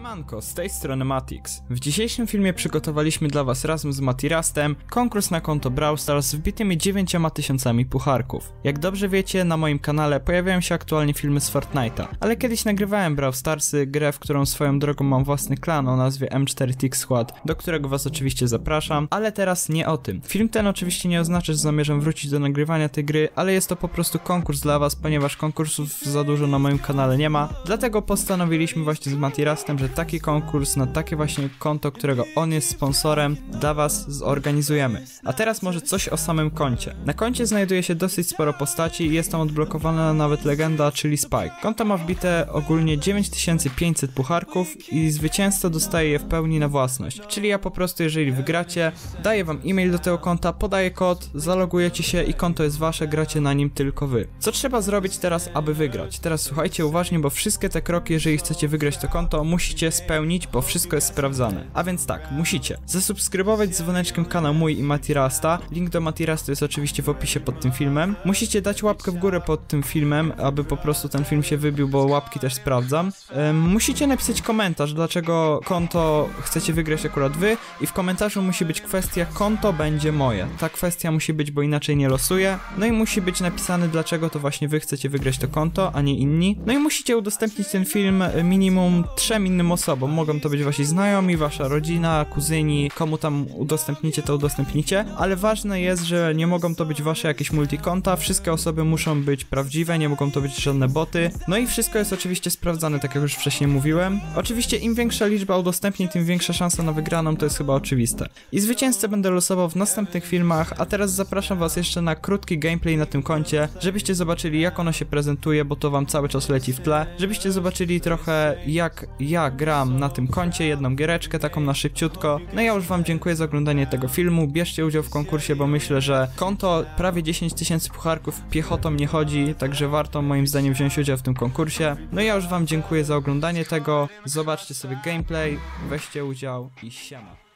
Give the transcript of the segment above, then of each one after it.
Siemanko, z tej strony Matix. W dzisiejszym filmie przygotowaliśmy dla was razem z Matirastem konkurs na konto Brawl Stars z wbitymi 9 tysiącami pucharków. Jak dobrze wiecie, na moim kanale pojawiają się aktualnie filmy z Fortnite'a, ale kiedyś nagrywałem Brawl Starsy, grę, w którą swoją drogą mam własny klan o nazwie M4 Tick Squad, do którego was oczywiście zapraszam, ale teraz nie o tym. Film ten oczywiście nie oznacza, że zamierzam wrócić do nagrywania tej gry, ale jest to po prostu konkurs dla was, ponieważ konkursów za dużo na moim kanale nie ma, dlatego postanowiliśmy właśnie z Matirastem, że taki konkurs na takie właśnie konto, którego on jest sponsorem, dla was zorganizujemy. A teraz może coś o samym koncie. Na koncie znajduje się dosyć sporo postaci i jest tam odblokowana nawet legenda, czyli Spike. Konto ma wbite ogólnie 9500 pucharków i zwycięzca dostaje je w pełni na własność. Czyli ja po prostu, jeżeli wygracie, daję wam e-mail do tego konta, podaję kod, zalogujecie się i konto jest wasze, gracie na nim tylko wy. Co trzeba zrobić teraz, aby wygrać? Teraz słuchajcie uważnie, bo wszystkie te kroki, jeżeli chcecie wygrać to konto, musicie spełnić, bo wszystko jest sprawdzane. A więc tak, musicie zasubskrybować dzwoneczkiem kanał mój i Matirasta. Link do Matirasta jest oczywiście w opisie pod tym filmem. Musicie dać łapkę w górę pod tym filmem, aby po prostu ten film się wybił, bo łapki też sprawdzam. Ym, musicie napisać komentarz, dlaczego konto chcecie wygrać akurat wy i w komentarzu musi być kwestia konto będzie moje. Ta kwestia musi być, bo inaczej nie losuję. No i musi być napisane, dlaczego to właśnie wy chcecie wygrać to konto, a nie inni. No i musicie udostępnić ten film minimum trzem innym osobom. Mogą to być wasi znajomi, wasza rodzina, kuzyni, komu tam udostępnicie, to udostępnicie. Ale ważne jest, że nie mogą to być wasze jakieś multikonta, wszystkie osoby muszą być prawdziwe, nie mogą to być żadne boty. No i wszystko jest oczywiście sprawdzane, tak jak już wcześniej mówiłem. Oczywiście im większa liczba udostępnień, tym większa szansa na wygraną, to jest chyba oczywiste. I zwycięzcę będę losował w następnych filmach, a teraz zapraszam was jeszcze na krótki gameplay na tym koncie, żebyście zobaczyli jak ono się prezentuje, bo to wam cały czas leci w tle, żebyście zobaczyli trochę jak ja gram na tym koncie, jedną giereczkę taką na szybciutko. No ja już wam dziękuję za oglądanie tego filmu, bierzcie udział w konkursie, bo myślę, że konto prawie 10 tysięcy pucharków piechotą nie chodzi, także warto moim zdaniem wziąć udział w tym konkursie. No ja już wam dziękuję za oglądanie tego, zobaczcie sobie gameplay, weźcie udział i siema.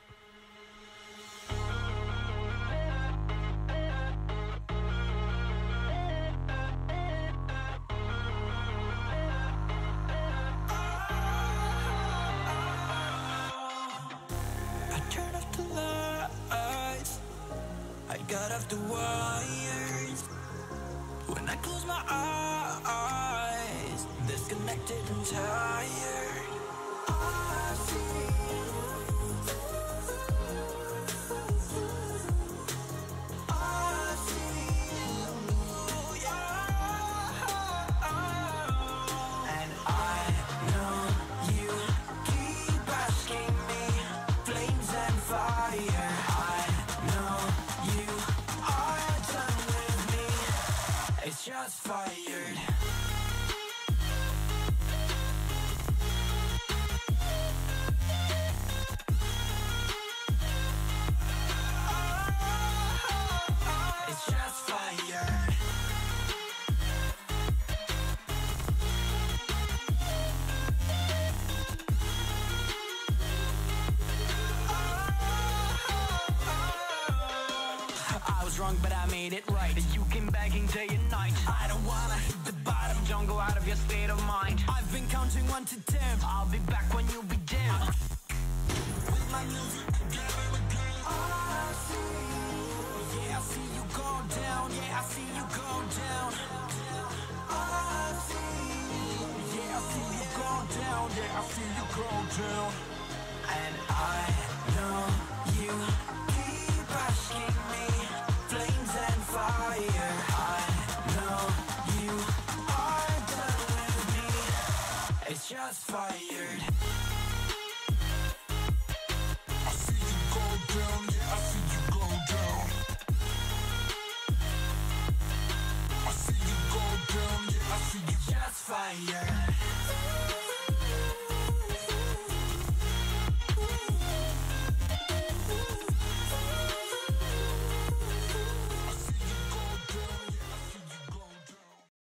Got off the wires. shots fired. Wrong, but I made it right. You came begging day and night. I don't wanna hit the bottom. Don't go out of your state of mind. I've been counting one to ten. I'll be back when you begin. With my music together again. Oh, I see. Yeah, I see you go down. Yeah, I see you go down. Oh, I see. Yeah, I see you go down. Yeah, I see you go down. And I know you keep asking It's fired. I see you go down, yeah, I see you go down. I see you go down, yeah, I see you just fire.